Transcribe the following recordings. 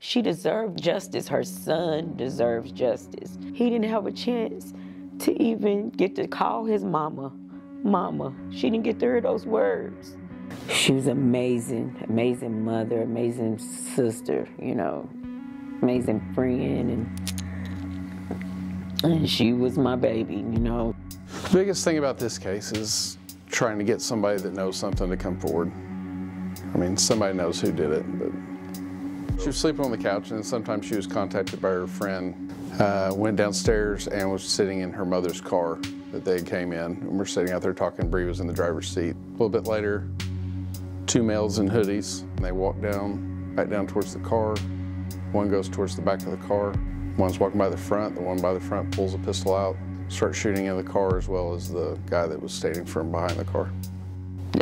She deserved justice. Her son deserves justice. He didn't have a chance to even get to call his mama, mama. She didn't get to hear those words. She was amazing, amazing mother, amazing sister, you know, amazing friend, and, and she was my baby, you know. The biggest thing about this case is trying to get somebody that knows something to come forward. I mean, somebody knows who did it, but she was sleeping on the couch, and sometimes she was contacted by her friend. Uh, went downstairs and was sitting in her mother's car that they came in, and we're sitting out there talking. Bree was in the driver's seat. A little bit later, two males in hoodies, and they walk down, back down towards the car. One goes towards the back of the car. One's walking by the front. The one by the front pulls a pistol out, starts shooting in the car as well as the guy that was standing from behind the car.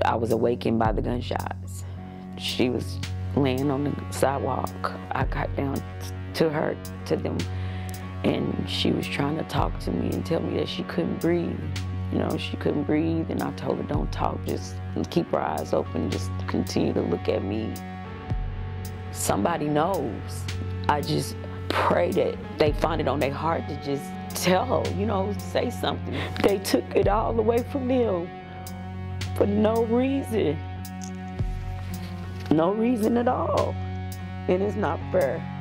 I was awakened by the gunshots. She was laying on the sidewalk. I got down to her, to them, and she was trying to talk to me and tell me that she couldn't breathe. You know, she couldn't breathe, and I told her, don't talk, just keep her eyes open, just continue to look at me. Somebody knows. I just pray that they find it on their heart to just tell, you know, say something. They took it all away from them for no reason. No reason at all. And it's not fair.